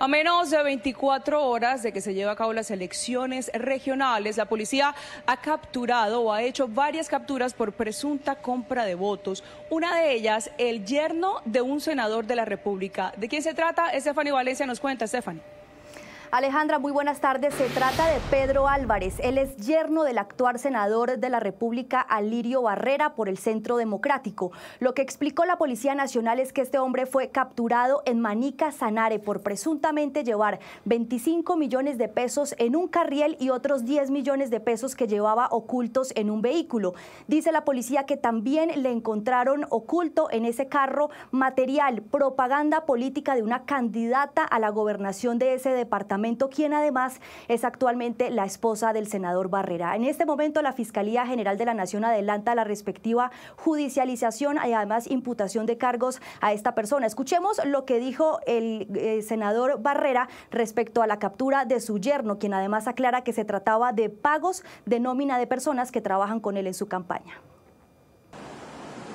A menos de 24 horas de que se lleven a cabo las elecciones regionales, la policía ha capturado o ha hecho varias capturas por presunta compra de votos. Una de ellas, el yerno de un senador de la República. ¿De quién se trata? Estefany Valencia nos cuenta, Estefany. Alejandra, muy buenas tardes. Se trata de Pedro Álvarez. Él es yerno del actual senador de la República, Alirio Barrera, por el Centro Democrático. Lo que explicó la Policía Nacional es que este hombre fue capturado en Manica Sanare por presuntamente llevar 25 millones de pesos en un carriel y otros 10 millones de pesos que llevaba ocultos en un vehículo. Dice la policía que también le encontraron oculto en ese carro material, propaganda política de una candidata a la gobernación de ese departamento quien además es actualmente la esposa del senador Barrera. En este momento la Fiscalía General de la Nación adelanta la respectiva judicialización y además imputación de cargos a esta persona. Escuchemos lo que dijo el eh, senador Barrera respecto a la captura de su yerno, quien además aclara que se trataba de pagos de nómina de personas que trabajan con él en su campaña.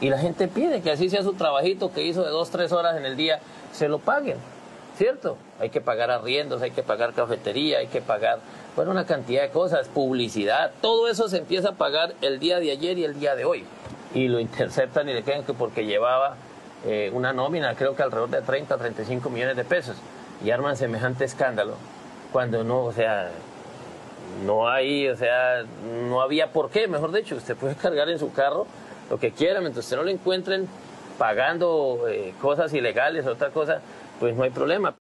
Y la gente pide que así sea su trabajito que hizo de dos, tres horas en el día, se lo paguen. ¿Cierto? Hay que pagar arriendos, hay que pagar cafetería, hay que pagar, bueno, una cantidad de cosas, publicidad, todo eso se empieza a pagar el día de ayer y el día de hoy. Y lo interceptan y le creen que porque llevaba eh, una nómina, creo que alrededor de 30 o 35 millones de pesos, y arman semejante escándalo, cuando no, o sea, no hay, o sea, no había por qué, mejor dicho, usted puede cargar en su carro lo que quiera, mientras usted no lo encuentren pagando eh, cosas ilegales, otra cosa, pues no hay problema.